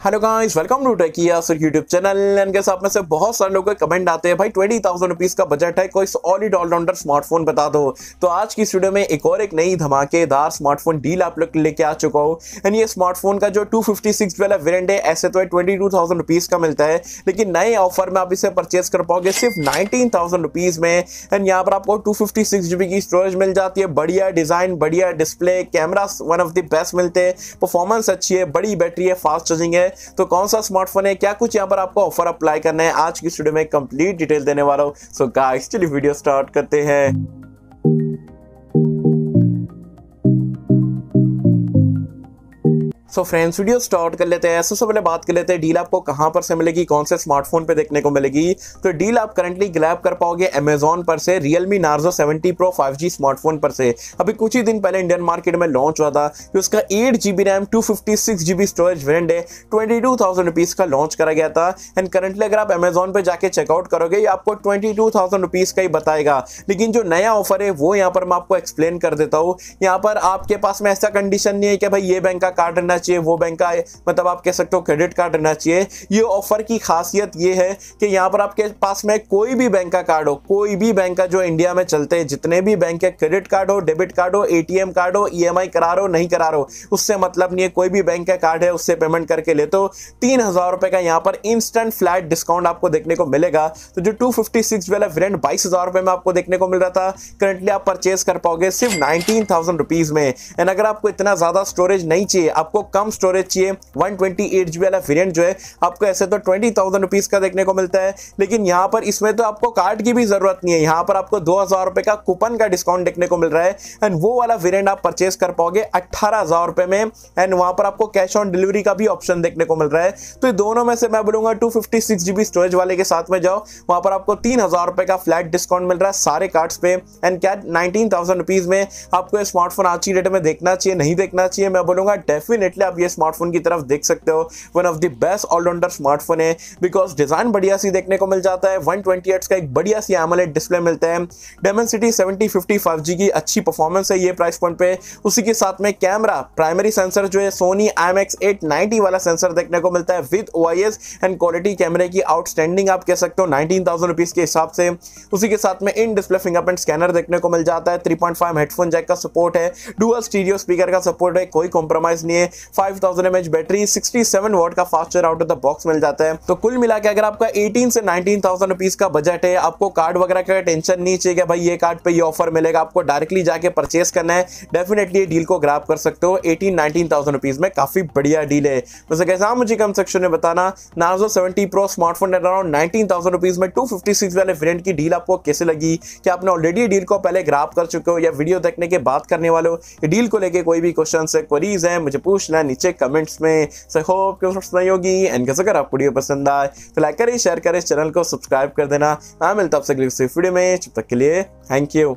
Hello guys welcome to techia sir YouTube channel and साथ में से बहुत सारे लोगों के कमेंट आते हैं। भाई ट्वेंटी थाउज़ेंड रुपीज़ का बजट है। कोई सॉलिड ऑलराउंडर स्मार्टफ़ोन बता दो। तो आज की स्टूडियो में एक और एक नई धमाकेदार स्मार्टफ़ोन डील आप लोग लेके आ चुका हो। एंड ये स्मार्टफ़ोन का जो टू फिफ्टी सिक्स वाला वेरियंट है, ऐसे तो है ट्वेंटी टू थाउज़ेंड रुपीज़ का मिलता है। लेकिन नए ऑफ़र में आप इसे परचेज कर पाओगे सिर्फ़ नाइनटीन थाउज़ेंड रुपीज़ में। एंड यहाँ पर आपको टू फिफ्टी सिक्स जीबी की स्टोरेज मिल जाती है। बढ़िया डिज़ाइन बढ़िया display camera one of the best मिलते हैं। परफॉर्मेंस अच्छी है, बड़ी बैटरी है फास्ट चार्जिंग है। तो कौन सा स्मार्टफ़ोन है? क्या कुछ यहाँ पर आपको ऑफ़र अप्लाई करना है? आज की स्टूडियो में कंप्लीट डिटेल देने वाला हूँ। सो गाइस चलिए वीडियो स्टार्ट करते हैं। सो फ्रेंड्स वीडियो स्टार्ट कर लेते हैं। सबसे पहले बात कर लेते हैं डील आपको कहाँ पर से मिलेगी? कौन से स्मार्टफ़ोन पे देखने को मिलेगी? तो डील आप करंटली ग्लैब कर पाओगे अमेजोन पर से Realme Narzo 70 pro 5G smartphone पर से। अभी कुछ ही दिन पहले इंडियन मार्केट में लॉन्च हुआ था, कि उसका eight GB RAM two fifty six GB storage variant है ट्वेंटी टू थाउज़ेंड रुपीज़ का लॉन्च करा गया था। एंड करंटली अगर आप अमेजोन पर जाके चेकआउट करोगे, ये आपको ट्वेंटी टू थाउज़ेंड रुपीज़ का ही बताएगा। लेकिन जो नया ऑफ़र है, वो यहाँ पर मैं आपको एक्सप्लेन कर देता हूँ। यहाँ पर आपके पास में ऐसा कंडीशन नहीं है कि भाई ये बैंक का कार्ड रहना चाहिए, वो बैंक का मतलब आप कह सकते हो क्रेडिट कार्ड रहना चाहिए। ये ऑफ़र की खासियत ये है कि यहाँ पर आपके पास में कोई भी बैंक का कार्ड हो, कोई भी बैंक का जो इंडिया में चलते हैं, जितने भी बैंक के क्रेडिट कार्ड हो डेबिट कार्ड हो एटीएम कार्ड हो ई करा रहे हो, नहीं करा रहे हो, उससे मतलब नहीं है, कोई भी बैंक का कार्ड है, उससे पेमेंट करके ले तो तीन हज़ार रुपए का यहाँ पर इंस्टेंट फ्लैट डिस्काउंट आपको देखने को मिलेगा। तो जो टू वाला वेरियंट बाईस रुपए में आपको देखने को मिल रहा था करंटली आप परचेज कर पाओगे सिर्फ़ नाइनटीन थाउज़ेंड रुपीज़ में। एंड अगर आपको इतना ज़्यादा स्टोरेज नहीं चाहिए, आपको कम स्टोरेज चाहिए। वन ट्वेंटी एट जीबी वाला वेरियंट जो है, आपको ऐसे तो ट्वेंटी थाउज़ेंड का देखने को मिलता है। लेकिन यहाँ पर इसमें तो आपको कार्ड की भी ज़रूरत नहीं है। यहाँ पर आपको दो हज़ार रुपए का कूपन का डिस्काउंट देखने को मिल रहा है। एंड वो वाला वेरियंट आप परचेज कर पाओगे अट्ठारह हज़ार रुपए में। एंड वहाँ पर आपको कैश ऑन डिलीवरी का भी ऑप्शन देखने को मिल रहा है। तो दोनों में से मैं बोलूँगा two fifty six GB storage वाले के साथ में जाओ। वहाँ पर आपको तीन हज़ार रुपए का फ्लैट डिस्काउंट मिल रहा है सारे कार्ड्स पे। एंड क्या नाइनटीन थाउज़ेंड रुपीज़ में आपको स्मार्टफ़ोन आज की डेट में देखना चाहिए, नहीं देखना चाहिए। मैं बोलूँगा डेफिनेटली आप ये स्मार्टफ़ोन की तरफ़ देख सकते हो। One of the best allrounder smartphone है बिकॉज़ डिज़ाइन बढ़िया सी देखने को मिल जाता है। वन ट्वेंटी का एक बढ़िया सी एमोलेड डिस्प्ले मिलता है। Dimensity seventy fifty five G की अच्छी परफॉर्मेंस है ये प्राइस पॉइंट पे। उसी के साथ में कैमरा प्राइमरी सेंसर जो है Sony I M eight ninety वाला सेंसर देखने को मिलता है। विद ओ एंड क्वालिटी कैमरे की आउटस्टैंडिंग आप कह सकते हो नाइनटीन थाउज़ेंड रुपीज़ के हिसाब से। उसी के साथ में इन डिस्प्ले फिंगरप्रिंट स्कैनर देखने को मिल जाता है। Three point five headphone jack का सपोर्ट है। डुअल स्टीरियो स्पीकर का सपोर्ट है, कोई कॉम्प्रोमाइज नहीं है। Five thousand battery sixty seven watt का faster out of the box मिल जाता है। तो कुल मिला के अगर आपका 18 से 19,000 रुपीस का बजट है आपको कार्ड वगैरह का टेंशन नहीं चाहिए भाई ये कार्ड पे ये ऑफ़र मिलेगा आपको डायरेक्टली जाके परचेस करना है। डेफिनेटली डील को ग्राफ कर सकते हो 18 19,000 रुपीस में। काफ़ी बढ़िया डील है। वैसे कैसा हाँ, मुझे कम सेक्शन में बताना Narzo 70 pro smartphone around 19,000 rupees में 256 वाले वेरिएंट की डील आपको कैसे लगी? क्या आपने ऑलरेडी डील को पहले ग्राफ कर चुके हो या वीडियो देखने के बाद करने वाले हो? डील को लेके कोई भी क्वेश्चन है क्वेरीज है मुझे पूछना नीचे कमेंट्स में। सो होप नहीं होगी। एंड कैसे अगर आपको वीडियो पसंद आए तो लाइक करें शेयर करें चैनल को सब्सक्राइब कर देना। मैं मिलता आपसे अगली वीडियो में। तब तक के लिए थैंक यू